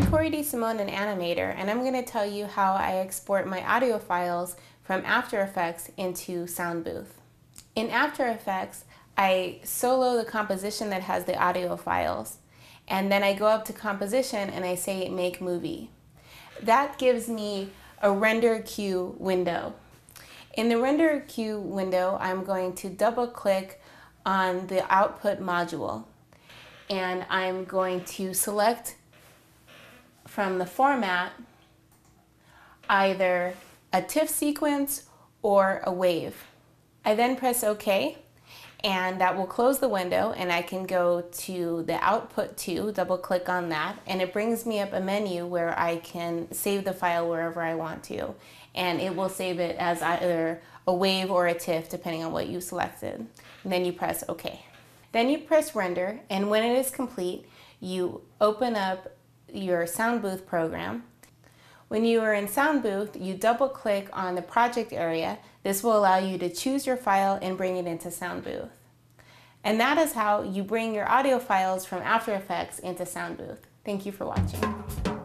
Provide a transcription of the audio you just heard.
I'm Corey DeSimone, an animator, and I'm going to tell you how I export my audio files from After Effects into Soundbooth. In After Effects, I solo the composition that has the audio files, and then I go up to composition and I say make movie. That gives me a render queue window. In the render queue window, I'm going to double click on the output module and I'm going to select from the format either a TIFF sequence or a wave. I then press OK and that will close the window and I can go to the output to, double click on that, and it brings me up a menu where I can save the file wherever I want to. And it will save it as either a wave or a TIFF depending on what you selected. And then you press OK. Then you press render and when it is complete, you open up your Soundbooth program. When you are in Soundbooth, you double click on the project area. This will allow you to choose your file and bring it into Soundbooth. And that is how you bring your audio files from After Effects into Soundbooth. Thank you for watching.